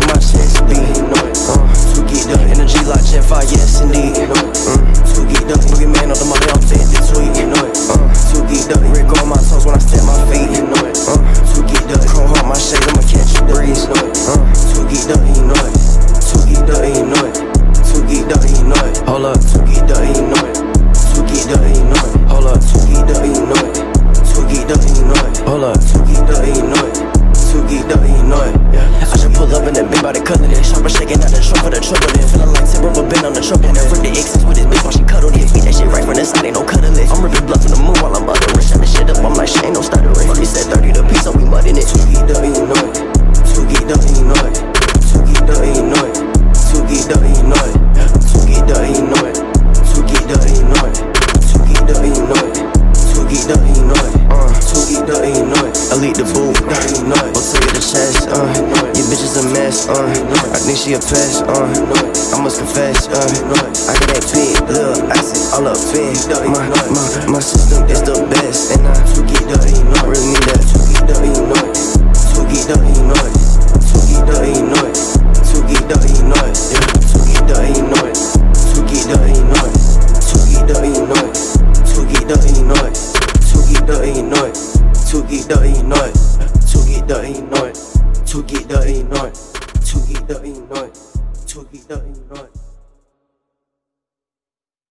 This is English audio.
with my chest be no, uh, To get the energy like Jet Fire, yes indeed no, uh, To get the boogie man on the money, I'm dead this week no, uh, To get the Rick on my toes when I step my feet no, uh, To get the chrome on my shade, I'ma catch the breeze no, uh, To get the, you know it To get the, you know it To get the, you know it Hold up, to get the, you know it To get the, you know it Hold up, to get the, you know it To get the, you know it Hold up by the color that shopper shaking out the trunk for the trouble. It feeling like Tim Rubber been on the truck and I ripped the excess with his bitch while she cuddled it. Feed that shit right from the side, ain't no cuddling. I'm ripping blood from the moon while I'm about to Shut the shit up, I'm like, she ain't no stuttering. He said 30 to piece, I'll be mudding it. Two geeked up, you know it. Two geeked up, you know it. Two geeked up, you know it. Two geeked up, you know it. Two geeked up, you know it. Two geeked up, you know it. Two geeked up, you know it. Two geeked up, you know it. Two geeked up, you know it. Elite the boot, you know it. I'll take the chest, uh, you know it dress uh. I think she a pest uh. I must confess, uh, I got that pig, look, I said all up fed. My, my, my system is the best, and I forget the I really need that. Forget the noise, forget the noise, forget the noise, forget the noise, forget the noise, forget the noise, forget the noise, forget the noise, forget the noise, forget the noise, forget the noise to Illinois, to Illinois.